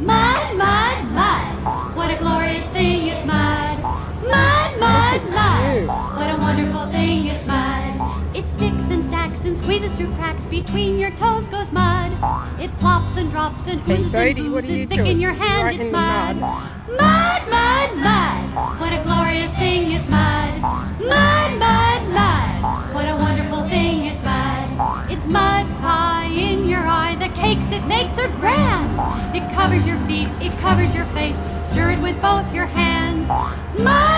Mud, mud, mud. What a glorious thing is mud. Mud, mud, mud. What a wonderful thing is mud. It sticks and stacks and squeezes through cracks. Between your toes goes mud. It flops and drops and Hey, oozes Brady, and what are you oozes. Thick doing? in your hand, it's mud. mud. Mud, mud, mud. What a glorious thing is mud. Mud, mud, mud. What a wonderful thing is mud. It's mud pie in your eye. The cakes it makes are grand. It covers your feet, it covers your face. Stir it with both your hands. Mud.